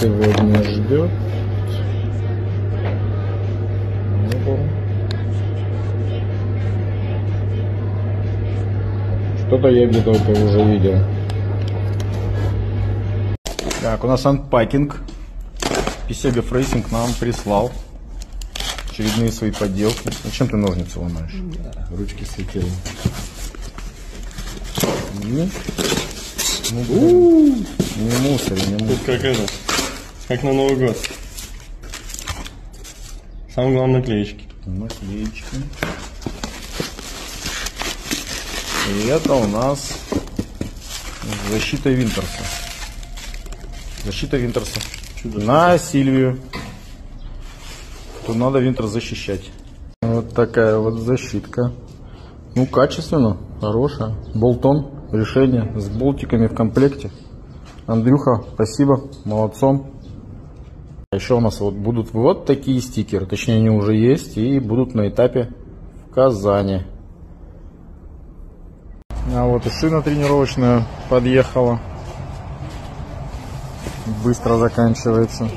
сегодня ждет. Ну, Что-то я где-то это уже видел. Так, у нас unpacking. Писега Racing нам прислал очередные свои подделки. Зачем ты ножницы ломаешь? Ручки слетели. Ну, ну, не мусори, не Тут мусори. как это, как на Новый год. Самое главное наклеечки. Наклеечки. И это у нас защита Винтерса. Защита Винтерса. На Сильвию. Тут надо Винтерс защищать. Вот такая вот защитка. Ну, качественно, хорошая. Болтон, решение с болтиками в комплекте. Андрюха, спасибо, молодцом. Еще у нас вот будут вот такие стикеры, точнее они уже есть и будут на этапе в Казани. А вот и шина тренировочная подъехала. Быстро заканчивается.